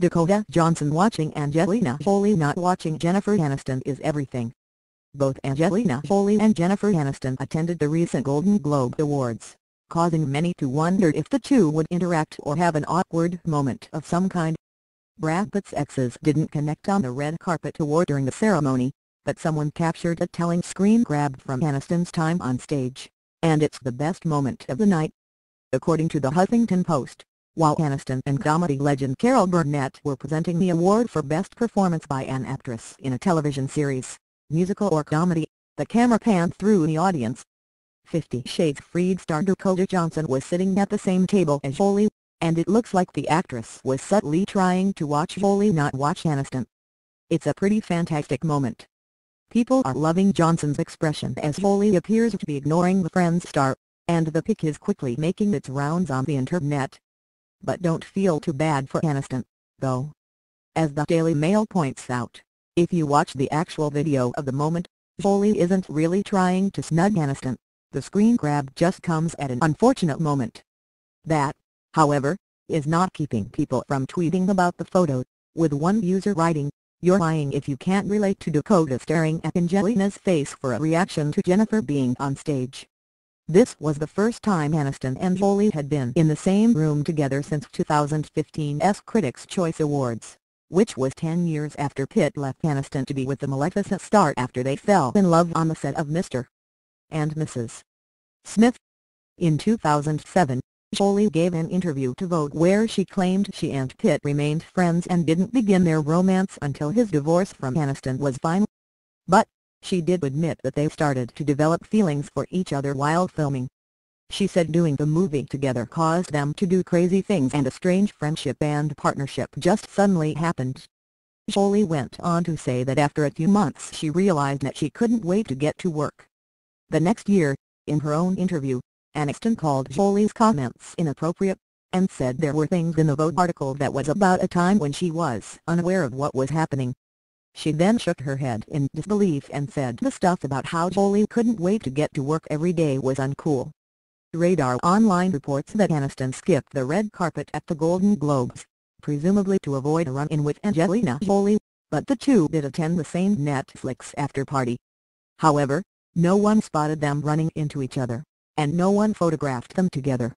Dakota Johnson watching Angelina Jolie not watching Jennifer Aniston is everything. Both Angelina Jolie and Jennifer Aniston attended the recent Golden Globe Awards, causing many to wonder if the two would interact or have an awkward moment of some kind. Brad Pitt's exes didn't connect on the red carpet award during the ceremony, but someone captured a telling screen grab from Aniston's time on stage, and it's the best moment of the night. According to the Huffington Post, while Aniston and comedy legend Carol Burnett were presenting the award for Best Performance by an Actress in a Television Series, Musical or Comedy, the camera panned through the audience. Fifty Shades Freed star Dakota Johnson was sitting at the same table as Jolie, and it looks like the actress was subtly trying to watch Jolie not watch Aniston. It's a pretty fantastic moment. People are loving Johnson's expression as Jolie appears to be ignoring the Friends star, and the pic is quickly making its rounds on the internet. But don't feel too bad for Aniston, though. As the Daily Mail points out, if you watch the actual video of the moment, Jolie isn't really trying to snug Aniston, the screen grab just comes at an unfortunate moment. That, however, is not keeping people from tweeting about the photo, with one user writing, you're lying if you can't relate to Dakota staring at Angelina's face for a reaction to Jennifer being on stage. This was the first time Aniston and Jolie had been in the same room together since 2015's Critics' Choice Awards, which was 10 years after Pitt left Aniston to be with the Maleficent star after they fell in love on the set of Mr. and Mrs. Smith. In 2007, Jolie gave an interview to Vogue where she claimed she and Pitt remained friends and didn't begin their romance until his divorce from Aniston was final. But, she did admit that they started to develop feelings for each other while filming. She said doing the movie together caused them to do crazy things and a strange friendship and partnership just suddenly happened. Jolie went on to say that after a few months she realized that she couldn't wait to get to work. The next year, in her own interview, Aniston called Jolie's comments inappropriate, and said there were things in the Vogue article that was about a time when she was unaware of what was happening. She then shook her head in disbelief and said the stuff about how Jolie couldn't wait to get to work every day was uncool. Radar Online reports that Aniston skipped the red carpet at the Golden Globes, presumably to avoid a run-in with Angelina Jolie, but the two did attend the same Netflix after-party. However, no one spotted them running into each other, and no one photographed them together.